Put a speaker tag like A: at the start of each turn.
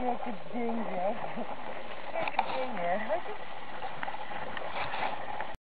A: That's a danger.